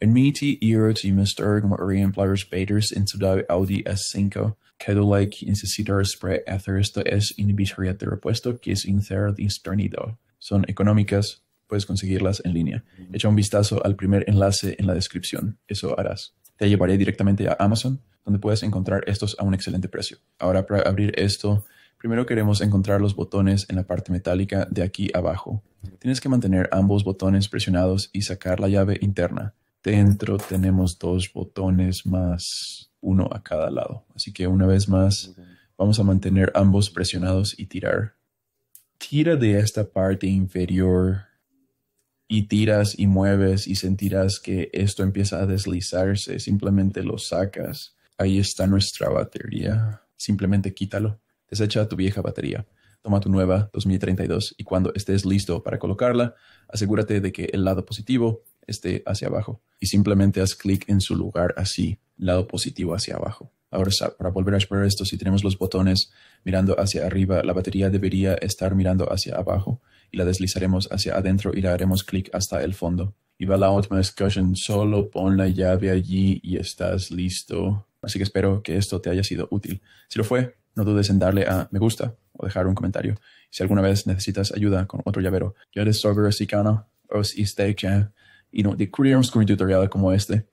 In sudau audi S5, kedolek incesitar spre ethers es inhibitoria de repuesto que es. Son económicas, puedes conseguirlas en línea. Echa un vistazo al primer enlace en la descripción, eso harás. Te llevaré directamente a Amazon, donde puedes encontrar estos a un excelente precio. Ahora para abrir esto, primero queremos encontrar los botones en la parte metálica de aquí abajo. Tienes que mantener ambos botones presionados y sacar la llave interna. Dentro tenemos dos botones más uno a cada lado. Así que una vez más, vamos a mantener ambos presionados y tirar. Tira de esta parte inferior y tiras y mueves y sentirás que esto empieza a deslizarse. Simplemente lo sacas. Ahí está nuestra batería. Simplemente quítalo. Desecha tu vieja batería. Toma tu nueva 2032 y cuando estés listo para colocarla, asegúrate de que el lado positivo esté hacia abajo y simplemente haz clic en su lugar así, lado positivo hacia abajo. Ahora, para volver a esperar esto, si tenemos los botones mirando hacia arriba, la batería debería estar mirando hacia abajo y la deslizaremos hacia adentro y le haremos clic hasta el fondo. Y va la última discussion, solo pon la llave allí y estás listo. Así que espero que esto te haya sido útil. Si lo fue, no dudes en darle a me gusta o dejar un comentario. Si alguna vez necesitas ayuda con otro llavero, yo les soy canal os y no descubriremos un tutorial como este